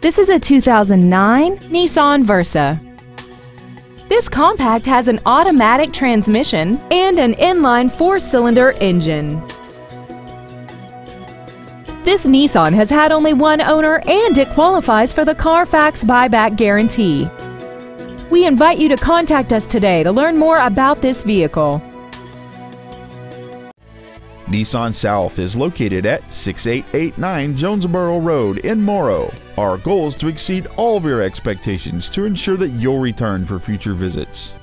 This is a 2009 Nissan Versa. This compact has an automatic transmission and an inline four-cylinder engine. This Nissan has had only one owner and it qualifies for the Carfax buyback guarantee. We invite you to contact us today to learn more about this vehicle. Nissan South is located at 6889 Jonesboro Road in Morrow. Our goal is to exceed all of your expectations to ensure that you'll return for future visits.